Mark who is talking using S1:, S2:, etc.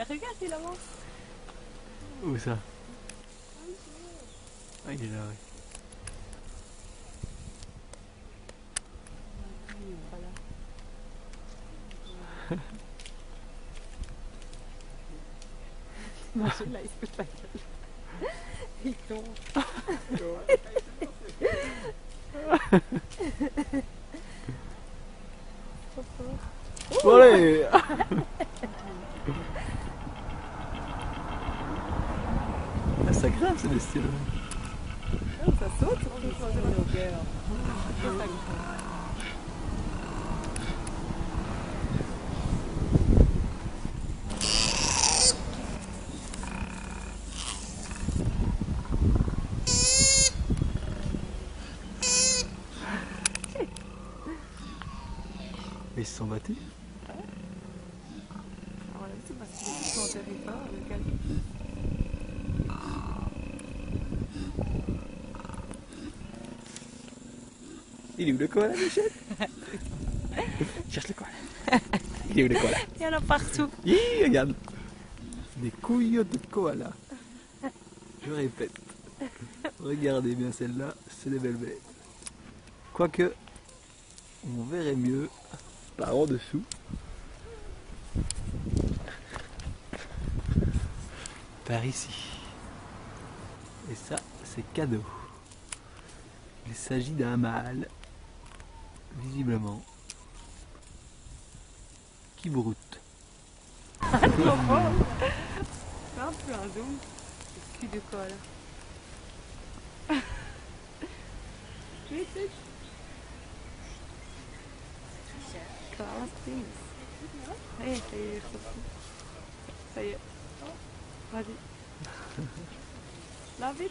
S1: Bah, regarde, il avance.
S2: Où ça? Ah, il est là, oui.
S1: Là, il se fout la gueule. Il tombe. Trop fort.
S2: Bon, ça bestiole.
S1: Oh, ça saute.
S2: Ils se sont battus?
S1: Alors là, c'est parce qu'il est sur son territoire, le gars.
S2: Il est où le koala, Michel Cherche le koala. Il est où le koala?
S1: Il y en a partout.
S2: Hi, regarde Des couilles de koala. Je répète. Regardez bien celle-là, c'est des belles bêtes. Quoique, on verrait mieux par en dessous. Par ici. Et ça, c'est cadeau. Il s'agit d'un mâle, visiblement, qui broute.
S1: Trop fort. Fais un peu un zoom. Cul de colle. Vite. Klaus Dings. Hey, ça y est, ça y est. Vas-y. Là, vite.